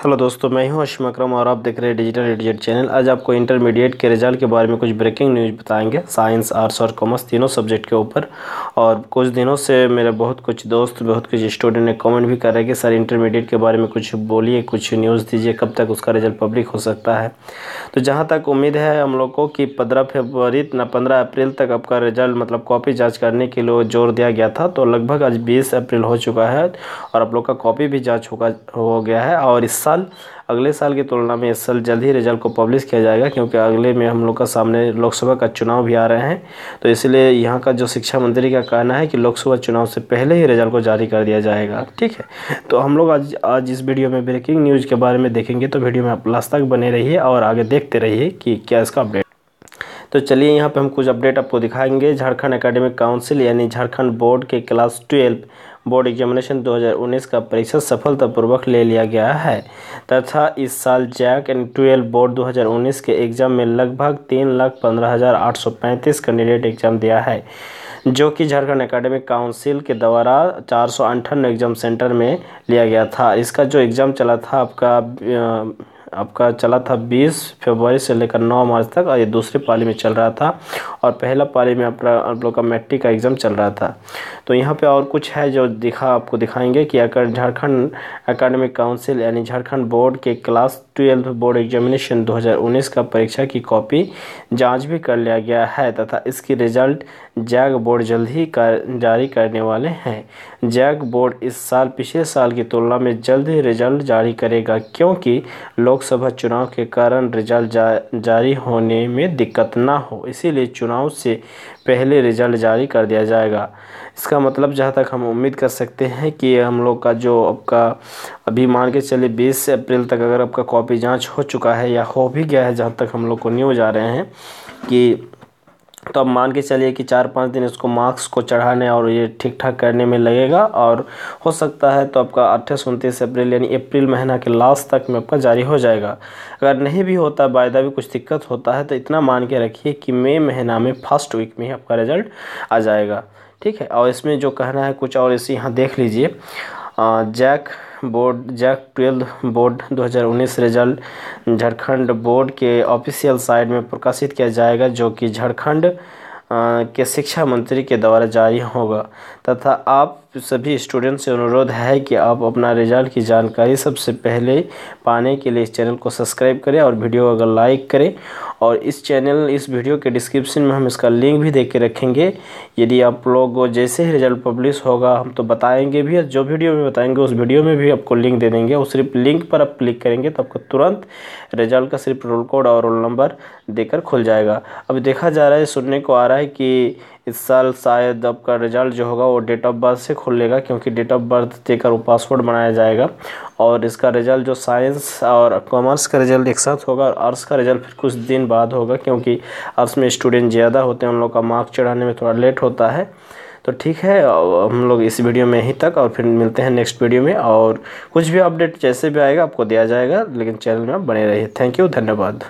Hello दोस्तों, मैं हूँ अशीम अक्रम और आप देख रहे हैं डिजिटल एडिजेट चैनल आज आपको इंटरमीडिएट के रिज़ल्ट के बारे में कुछ ब्रेकिंग न्यूज़ बताएँगे। साइंस आर्ट्स और कॉमर्स तीनों सब्जेक्ट के ऊपर। और कुछ दिनों से मेरे बहुत कुछ दोस्त, बहुत कुछ स्टूडेंट ने कमेंट भी कर रहे कि, सर इंटरमीडिएट के बारे में कुछ बोलिए, कुछ न्यूज़ दीजिए, कब तक उसका रिज़ल्ट पब्लिक हो सकता है? तो जहाँ तक उम्मीद है हम लोग को कि पंद्रह फरवरी न, पंद्रह अप्रैल तक आपका रिज़ल्ट मतलब कॉपी जाँच करने के लिए ज़ोर दिया गया था। तो लगभग आज बीस अप्रैल हो चुका है और आप लोग का कॉपी भी जाँच होगा, हो गया है। और इस साल, अगले साल की तुलना में इस साल जल्द ही रिज़ल्ट को पब्लिश किया जाएगा, क्योंकि अगले में हम लोग का सामने लोकसभा का चुनाव भी आ रहे हैं। तो इसलिए यहाँ का जो शिक्षा मंत्री का कहना है कि लोकसभा चुनाव से पहले ही रिज़ल्ट को जारी कर दिया जाएगा, ठीक है? तो हम लोग आज आज इस वीडियो में ब्रेकिंग न्यूज़ के बारे में देखेंगे तो वीडियो में आप लास्ट तक बने रहिए और आगे देखते रहिए कि क्या इसका अपडेट तो चलिए यहाँ पे हम कुछ अपडेट आपको दिखाएँगे। झारखंड एकेडमिक काउंसिल यानी झारखंड बोर्ड के क्लास ट्वेल्व बोर्ड एग्जामिनेशन 2019 का परीक्षा सफलतापूर्वक ले लिया गया है। तथा इस साल जैक एंड ट्वेल्व बोर्ड 2019 के एग्ज़ाम में लगभग तीन लाख पंद्रह हज़ार आठ सौ पैंतीस कैंडिडेट एग्ज़ाम दिया है, जो कि झारखंड एकेडमिक काउंसिल के द्वारा चार सौ एग्ज़ाम सेंटर में लिया गया था। इसका जो एग्ज़ाम चला था, आपका आपका चला था 20 फरवरी से लेकर 9 मार्च तक और ये दूसरे पाली में चल रहा था। और पहला पाली में अपना आप लोग का मैट्रिक का एग्ज़ाम चल रहा था। तो यहाँ पे और कुछ है जो दिखा आपको दिखाएँगे कि अगर झारखंड एकेडमिक काउंसिल यानी झारखंड बोर्ड के क्लास ट्वेल्थ बोर्ड एग्जामिनेशन 2019 का परीक्षा की कॉपी जाँच भी कर लिया गया है तथा इसकी रिज़ल्ट जैक बोर्ड जल्द ही कर, जारी करने वाले हैं। जैक बोर्ड इस साल पिछले साल की तुलना में जल्द ही रिज़ल्ट जारी करेगा क्योंकि लोकसभा चुनाव के कारण रिज़ल्ट जा, जारी होने में दिक्कत ना हो इसीलिए चुनाव से पहले रिज़ल्ट जारी कर दिया जाएगा। इसका मतलब जहाँ तक हम उम्मीद कर सकते हैं कि हम लोग का जो आपका अभी मान के चले बीस अप्रैल तक अगर आपका कॉपी जाँच हो चुका है या हो भी गया है जहाँ तक हम लोग को न्यूज़ आ रहे हैं कि तो अब मान के चलिए कि चार पाँच दिन इसको मार्क्स को चढ़ाने और ये ठीक ठाक करने में लगेगा और हो सकता है तो आपका अट्ठाईस, उनतीस अप्रैल यानी अप्रैल महीना के लास्ट तक में आपका जारी हो जाएगा। अगर नहीं भी होता, बायदा भी कुछ दिक्कत होता है तो इतना मान के रखिए कि मई महीना में फ़र्स्ट वीक में ही आपका रिज़ल्ट आ जाएगा। ठीक है, और इसमें जो कहना है कुछ और इसे यहाँ देख लीजिए। JAC board, JAC twelfth board 2019 result Jharkhand board के ऑफिशियल साइट में प्रकाशित किया जाएगा, जो कि झारखंड के शिक्षा मंत्री के द्वारा जारी होगा। तथा आप सभी स्टूडेंट से अनुरोध है कि आप अपना रिज़ल्ट की जानकारी सबसे पहले पाने के लिए इस चैनल को सब्सक्राइब करें और वीडियो अगर लाइक करें। और इस चैनल इस वीडियो के डिस्क्रिप्शन में हम इसका लिंक भी दे के रखेंगे। यदि आप लोग जैसे ही रिज़ल्ट पब्लिश होगा, हम तो बताएँगे भी जो वीडियो में बताएँगे, उस वीडियो में भी आपको लिंक दे देंगे। और सिर्फ़ लिंक पर आप क्लिक करेंगे तो आपको तुरंत रिज़ल्ट का सिर्फ़ रोल कोड और रोल नंबर देकर खुल जाएगा। अब देखा जा रहा है, सुनने को आ रहा है कि इस साल शायद आपका रिज़ल्ट जो होगा वो डेट ऑफ़ बर्थ से खुलेगा क्योंकि डेट ऑफ़ बर्थ देकर वो पासवर्ड बनाया जाएगा। और इसका रिज़ल्ट जो साइंस और कॉमर्स का रिज़ल्ट एक साथ होगा और आर्ट्स का रिज़ल्ट फिर कुछ दिन बाद होगा, क्योंकि आर्ट्स में स्टूडेंट ज़्यादा होते हैं, उन लोग का मार्क्स चढ़ाने में थोड़ा लेट होता है। तो ठीक है हम लोग इस वीडियो में ही तक, और फिर मिलते हैं नेक्स्ट वीडियो में, और कुछ भी अपडेट जैसे भी आएगा, आपको दिया जाएगा, लेकिन चैनल में बने रहिए। थैंक यू धन्यवाद।